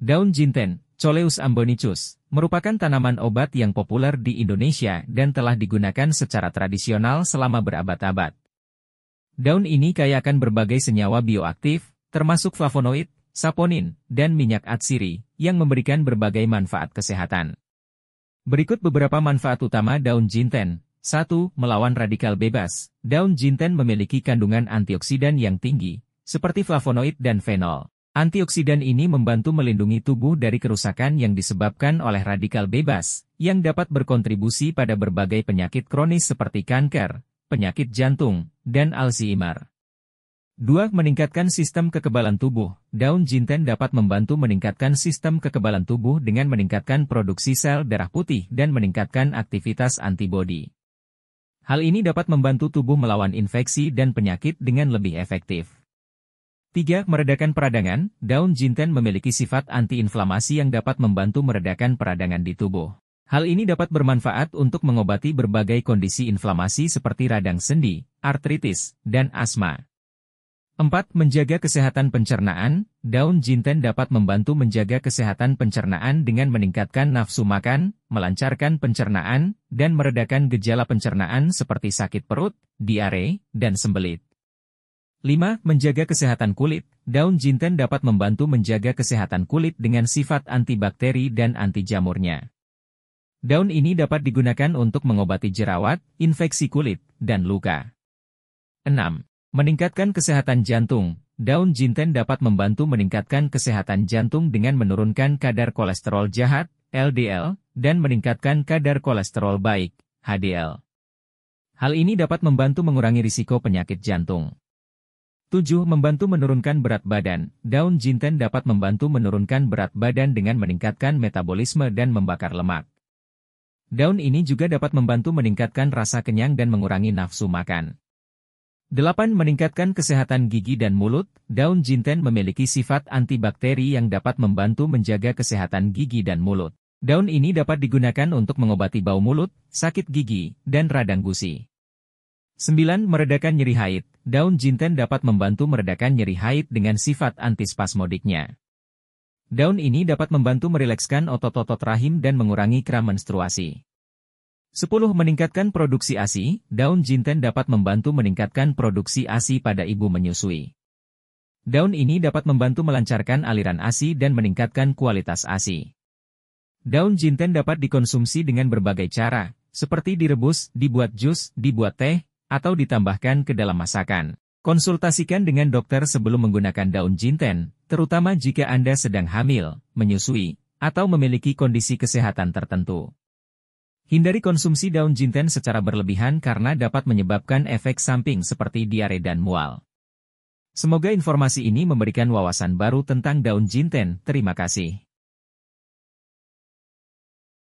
Daun jinten, Coleus ambonicus, merupakan tanaman obat yang populer di Indonesia dan telah digunakan secara tradisional selama berabad-abad. Daun ini kaya akan berbagai senyawa bioaktif, termasuk flavonoid, saponin, dan minyak atsiri, yang memberikan berbagai manfaat kesehatan. Berikut beberapa manfaat utama daun jinten. 1. Melawan radikal bebas. Daun jinten memiliki kandungan antioksidan yang tinggi, seperti flavonoid dan fenol. Antioksidan ini membantu melindungi tubuh dari kerusakan yang disebabkan oleh radikal bebas, yang dapat berkontribusi pada berbagai penyakit kronis seperti kanker, penyakit jantung, dan Alzheimer. 2. Meningkatkan sistem kekebalan tubuh. Daun jinten dapat membantu meningkatkan sistem kekebalan tubuh dengan meningkatkan produksi sel darah putih dan meningkatkan aktivitas antibodi. Hal ini dapat membantu tubuh melawan infeksi dan penyakit dengan lebih efektif. 3. Meredakan peradangan, daun jinten memiliki sifat antiinflamasi yang dapat membantu meredakan peradangan di tubuh. Hal ini dapat bermanfaat untuk mengobati berbagai kondisi inflamasi seperti radang sendi, artritis, dan asma. 4. Menjaga kesehatan pencernaan, daun jinten dapat membantu menjaga kesehatan pencernaan dengan meningkatkan nafsu makan, melancarkan pencernaan, dan meredakan gejala pencernaan seperti sakit perut, diare, dan sembelit. 5. Menjaga kesehatan kulit. Daun jinten dapat membantu menjaga kesehatan kulit dengan sifat antibakteri dan anti jamurnya. Daun ini dapat digunakan untuk mengobati jerawat, infeksi kulit, dan luka. 6. Meningkatkan kesehatan jantung. Daun jinten dapat membantu meningkatkan kesehatan jantung dengan menurunkan kadar kolesterol jahat, LDL, dan meningkatkan kadar kolesterol baik, HDL. Hal ini dapat membantu mengurangi risiko penyakit jantung. 7. Membantu menurunkan berat badan. Daun jinten dapat membantu menurunkan berat badan dengan meningkatkan metabolisme dan membakar lemak. Daun ini juga dapat membantu meningkatkan rasa kenyang dan mengurangi nafsu makan. 8. Meningkatkan kesehatan gigi dan mulut. Daun jinten memiliki sifat antibakteri yang dapat membantu menjaga kesehatan gigi dan mulut. Daun ini dapat digunakan untuk mengobati bau mulut, sakit gigi, dan radang gusi. 9. Meredakan nyeri haid. Daun jinten dapat membantu meredakan nyeri haid dengan sifat antispasmodiknya. Daun ini dapat membantu merilekskan otot-otot rahim dan mengurangi kram menstruasi. 10. Meningkatkan produksi ASI. Daun jinten dapat membantu meningkatkan produksi ASI pada ibu menyusui. Daun ini dapat membantu melancarkan aliran ASI dan meningkatkan kualitas ASI. Daun jinten dapat dikonsumsi dengan berbagai cara, seperti direbus, dibuat jus, dibuat teh, atau ditambahkan ke dalam masakan. Konsultasikan dengan dokter sebelum menggunakan daun jinten, terutama jika Anda sedang hamil, menyusui, atau memiliki kondisi kesehatan tertentu. Hindari konsumsi daun jinten secara berlebihan karena dapat menyebabkan efek samping seperti diare dan mual. Semoga informasi ini memberikan wawasan baru tentang daun jinten. Terima kasih.